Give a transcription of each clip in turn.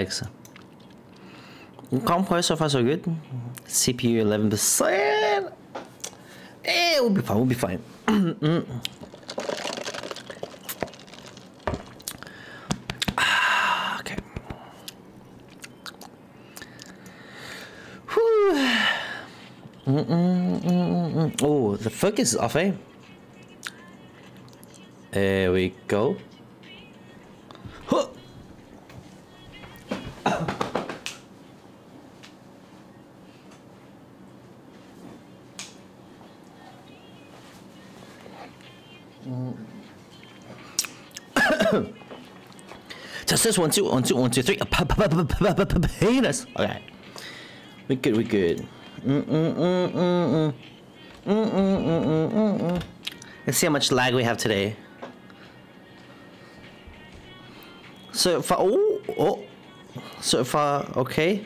Thanks. Comp so far so good. CPU 11%. Eh, we'll be fine, we'll be fine. Okay. Mm -mm -mm oh, the focus is off, eh? There we go. Test this one, two, one, two, one, two, three. Penis. Okay. We good, we good. Let's see how much lag we have today. So far, oh, oh. So far, okay.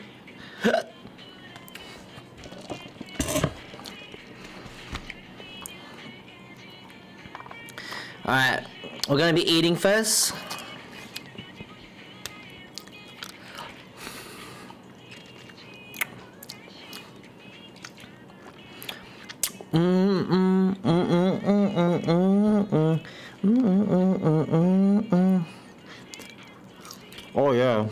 Alright, we're gonna be eating first. Oh yeah.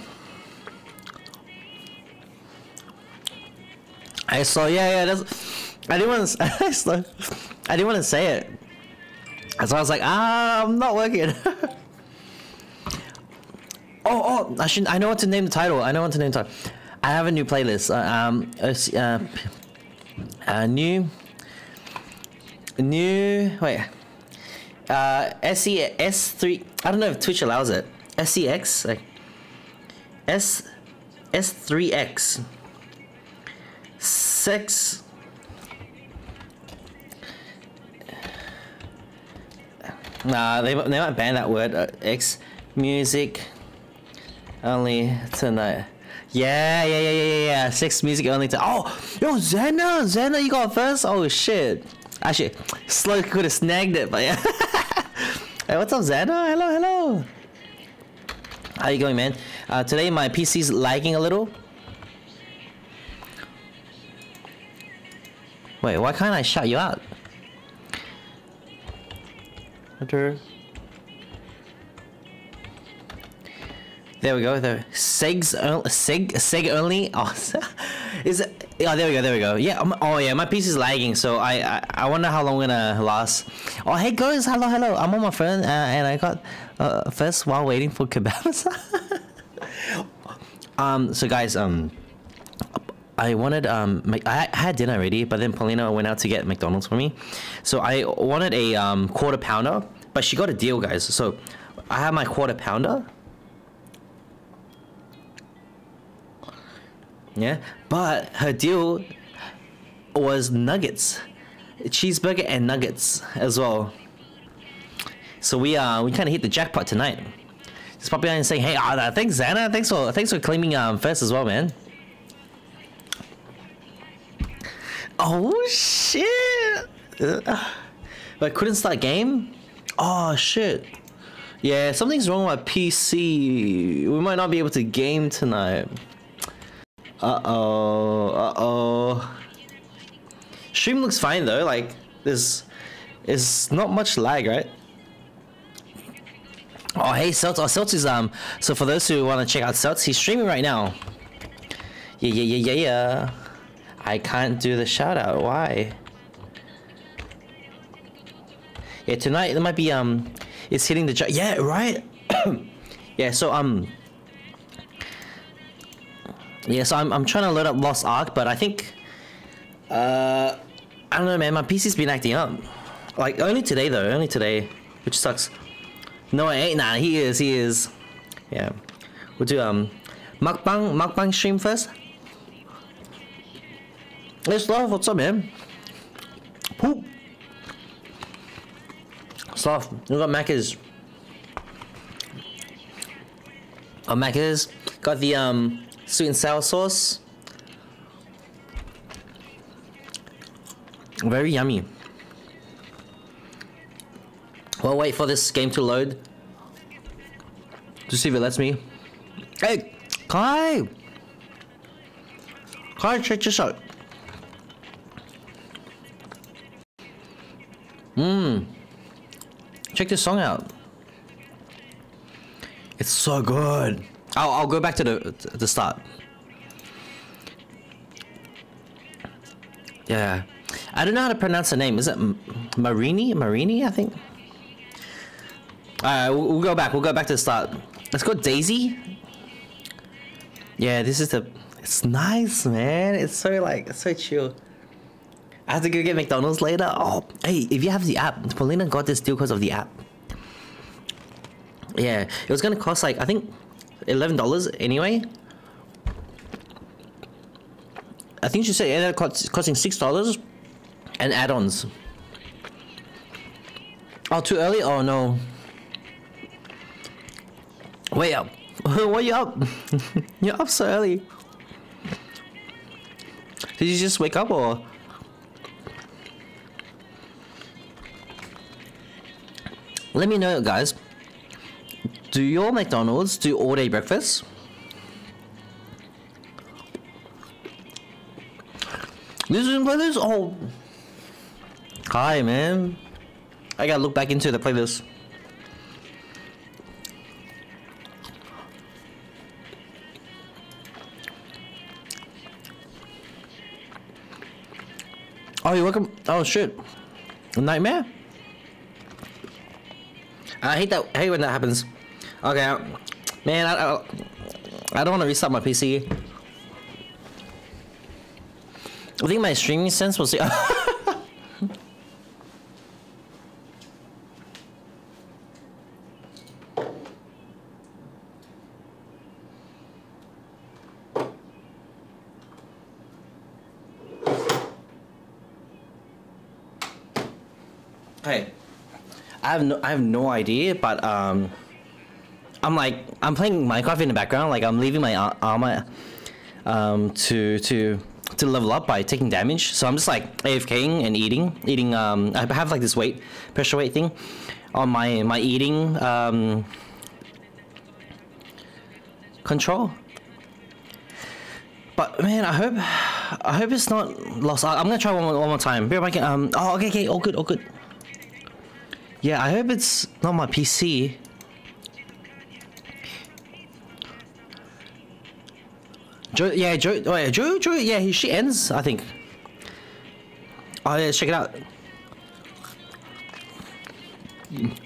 I saw yeah yeah that's I didn't want to I, saw, I didn't want to say it. So I was like ah I'm not working. oh oh I should I know what to name the title. I know what to name the title. I have a new playlist. Uh, um uh, uh new new wait uh SE S3 I don't know if Twitch allows it. SEX like S S3X six Nah, they, they might ban that word. Uh, X music only tonight. Yeah, yeah, yeah, yeah, yeah. Six music only to. Oh, yo, Zena, Zena, you got first. Oh shit. Actually, Slow could have snagged it, but yeah. hey, what's up, Zena? Hello, hello. How you going, man? Uh, today my PC's lagging a little. Wait, why can't I shout you out? Enter. There we go. There. Segs. Seg. Seg only. Oh, is it? Oh, there we go. There we go. Yeah. Um, oh, yeah. My piece is lagging, so I, I I wonder how long I'm gonna last. Oh, hey guys. Hello, hello. I'm on my phone, uh, and I got uh, first while waiting for kebabs. um. So guys. Um. I wanted um I had dinner already, but then Paulina went out to get McDonald's for me, so I wanted a um quarter pounder, but she got a deal, guys. So I have my quarter pounder. Yeah, but her deal was nuggets, cheeseburger and nuggets as well. So we uh we kind of hit the jackpot tonight. Just popping out and saying, hey, uh, thanks Xana, thanks for thanks for claiming um first as well, man. Oh shit! I couldn't start game? Oh shit. Yeah, something's wrong with my PC. We might not be able to game tonight. Uh-oh. Uh-oh. Stream looks fine though, like there's there's not much lag, right? Oh hey Seltz. oh Celts is um so for those who wanna check out Seltz, he's streaming right now. Yeah yeah yeah yeah yeah. I can't do the shout out. Why? Yeah, tonight it might be um, it's hitting the yeah right. yeah, so um, yeah, so I'm I'm trying to load up Lost Ark, but I think uh, I don't know, man. My PC's been acting up. Like only today though, only today, which sucks. No, it ain't. Nah, he is. He is. Yeah, we'll do um, mukbang mukbang stream first. It's love, what's up, man? Poop. Sloth, we got Macca's. Oh, Macca's. Got the um sweet and sour sauce. Very yummy. Well, wait for this game to load. To see if it lets me. Hey, Kai! Kai, check this out. Mmm. Check this song out. It's so good. I'll, I'll go back to the the start. Yeah. I don't know how to pronounce the name. Is it Marini? Marini, I think. Alright, we'll, we'll go back. We'll go back to the start. Let's go Daisy. Yeah, this is the. It's nice, man. It's so like it's so chill. I have to go get McDonald's later. Oh, hey, if you have the app, Paulina got this deal because of the app. Yeah, it was gonna cost like I think eleven dollars anyway. I think she said it ended up costing six dollars and add-ons. Oh, too early? Oh no. Wait up. Uh, why you up? You're up so early. Did you just wake up or? Let me know, guys. Do your McDonald's do all day breakfast? This is playlist? Oh. Hi, man. I gotta look back into the playlist. Oh, you're welcome. Oh, shit. A nightmare? I hate that. I hate when that happens. Okay, I- man, I, I, I don't want to restart my PC. I think my streaming sense was. hey, I have no, I have no idea, but um, I'm like, I'm playing Minecraft in the background. Like I'm leaving my ar- armor um to to to level up by taking damage. So I'm just like AFKing and eating, eating. Um, I have like this weight pressure weight thing on my my eating um control. But man, I hope I hope it's not lost. I'm gonna try one more, one more time. Um. Oh, okay, okay. All good. All good. Yeah, I hope it's not my PC. Yeah, Joe, oh yeah, Joe, Joe, yeah, he, she ends, I think. Oh yeah, check it out.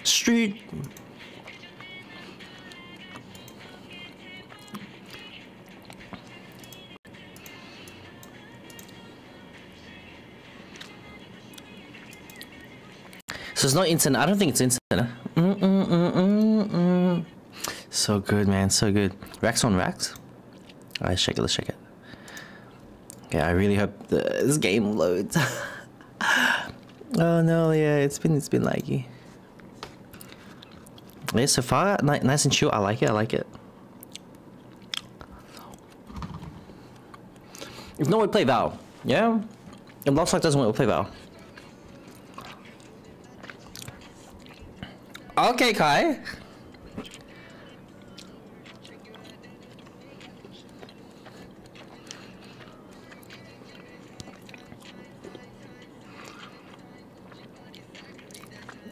Street. So it's not instant. I don't think it's instant. Mm -mm -mm -mm -mm. So good, man. So good. Racks on racks. Alright, let's check it. Let's check it. Yeah, I really hope the, this game loads. oh no, yeah, it's been it's been laggy. Yeah, so far ni nice and chill. I like it. I like it. If no one play Val, yeah. If Lost Ark doesn't want to play Val. Okay, Kai.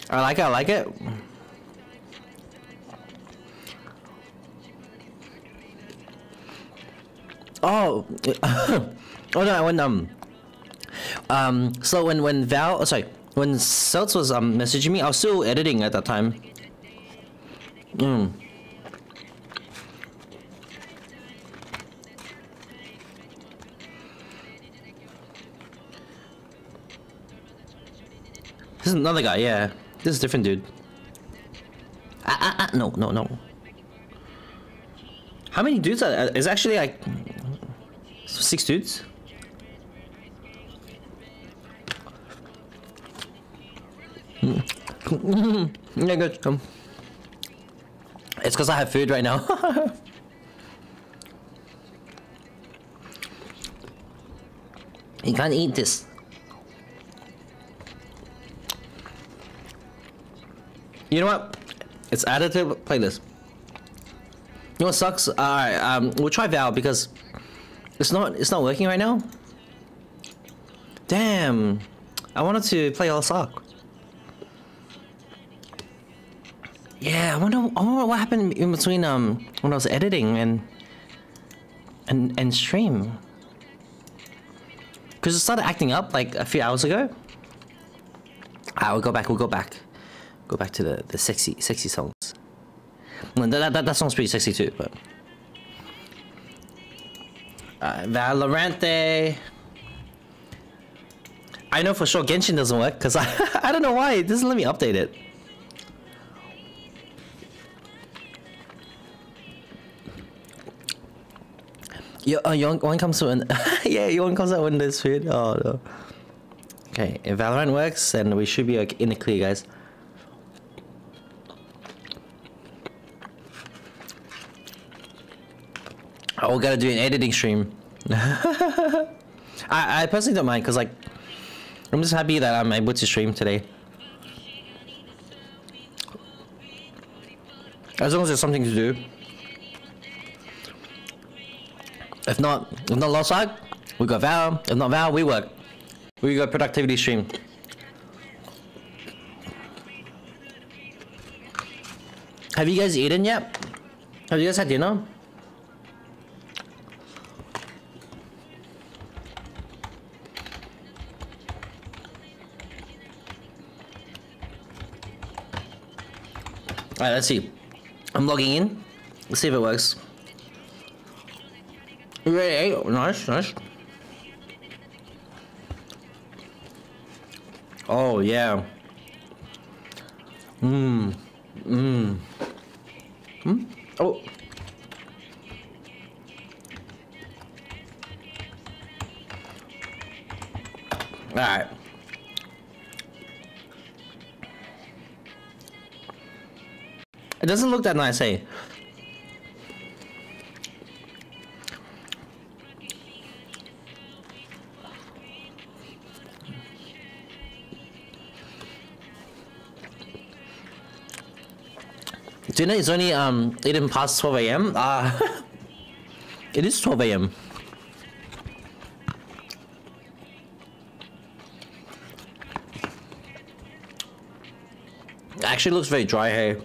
I like it, I like it. Oh, oh no, I when um, um, so when when Val, oh, sorry, when Celts was um messaging me, I was still editing at that time. Mm. This is another guy, yeah. This is different dude. Ah, ah, ah, no, no, no. How many dudes are there? It's actually like six dudes. yeah, good. Come. It's because I have food right now. you can't eat this. You know what? It's added to the playlist. You know what sucks? Alright, um, we'll try Val because it's not it's not working right now. Damn. I wanted to play all sock. Yeah, I wonder, I wonder what happened in between um when I was editing and and and stream. Cause it started acting up like a few hours ago. I we'll go back. We'll go back. Go back to the the sexy sexy songs. That that, that song's pretty sexy too, but. Uh, Valorante. I know for sure Genshin doesn't work because I I don't know why it doesn't let me update it. Yo, uh, you one comes to an yeah, you one comes out Windows Food. Oh no. Okay, if Valorant works, then we should be in the clear, guys. Oh, we gotta do an editing stream. I, I personally don't mind, because, like, I'm just happy that I'm able to stream today. As long as there's something to do. If not, if not Lost Ark, we got Val. If not Val, we work. We got productivity stream. Have you guys eaten yet? Have you guys had dinner? Alright, let's see. I'm logging in. Let's see if it works. Hey, nice, nice. Oh, yeah. Mmm. Mmm. Hmm? Oh. Alright. It doesn't look that nice, hey? Dinner is only um eaten past 12 a.m. Uh, it is 12 a.m. Actually looks very dry here.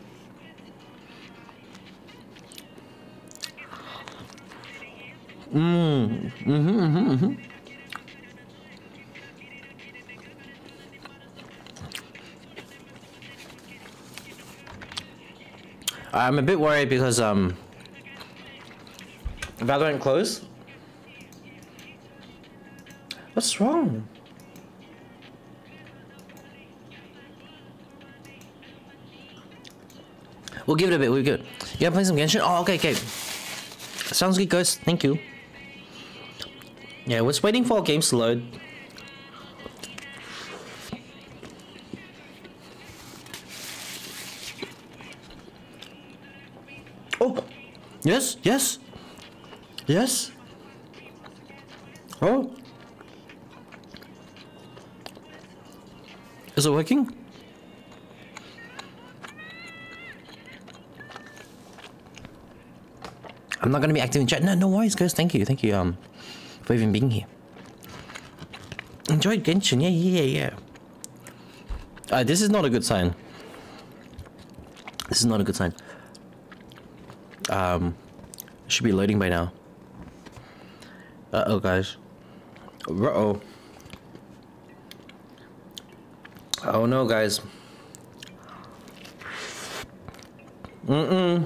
Mmm. Mm-hmm, mm-hmm, mm-hmm. I'm a bit worried because um Valorant closed. What's wrong? We'll give it a bit. We're good. You are playing some Genshin? Oh, okay, okay. Sounds good, guys. Thank you. Yeah, we're waiting for games to load. Yes, yes! Yes! Oh! Is it working? I'm not gonna be active in chat. No, no worries, guys. Thank you, thank you. Um, for even being here. Enjoyed Genshin, yeah, yeah, yeah. Uh, this is not a good sign. This is not a good sign. Um, should be loading by now. Uh oh, guys. Uh oh. Oh no, guys. Mm mm.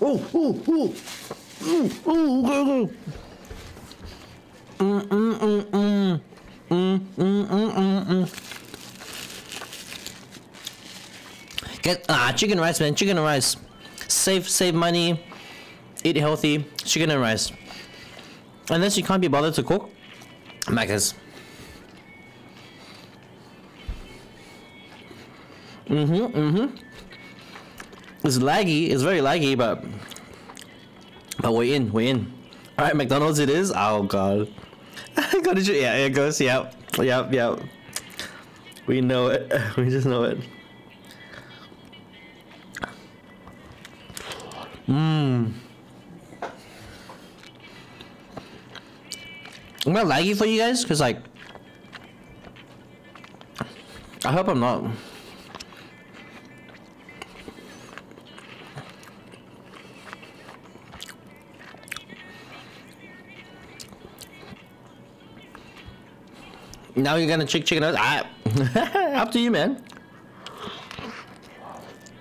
Oh, oh, oh. Oh, oh, oh, oh. Mm, mm, mm, mm. Mm, mm, mm, mm, mm. Get ah chicken rice, man. Chicken rice. Save save money. Eat healthy. Chicken and rice. Unless you can't be bothered to cook. Macca's. Mm-hmm, mm-hmm. It's laggy. It's very laggy, but but we're in. We're in. All right, McDonald's. It is. Oh god. Go to yeah, it goes. Yep, yep, yep. We know it. We just know it. Mmm. Am I laggy for you guys? Cause like, I hope I'm not. Now you're gonna chick chicken out? Up to you, man.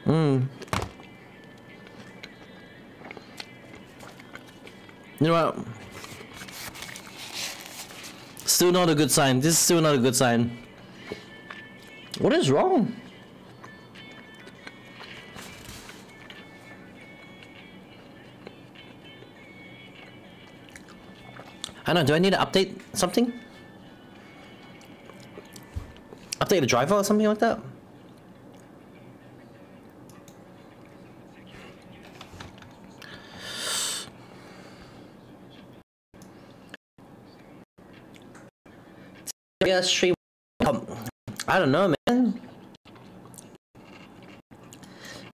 Hmm. You know what? Still not a good sign. This is still not a good sign. What is wrong? I don't know, do I need to update something? Update the driver or something like that? Yeah, I don't know, man.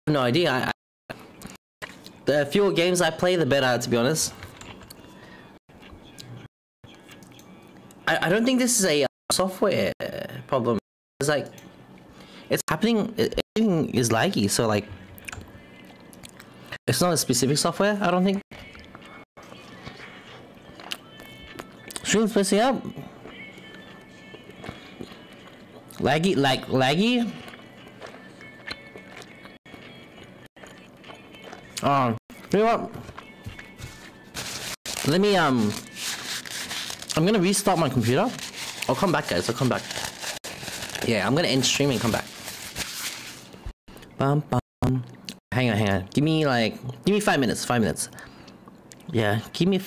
No idea. I, I, the fewer games I play, the better, to be honest. I, I don't think this is a uh, software problem. It's like, it's happening, everything is laggy, so like, it's not a specific software, I don't think. Stream's messing up. Laggy, like laggy. Um, you know what? Let me um. I'm gonna restart my computer. I'll come back, guys. I'll come back. Yeah, I'm gonna end streaming. Come back. Bum bum. Hang on, hang on. Give me like, give me five minutes. Five minutes. Yeah, give me.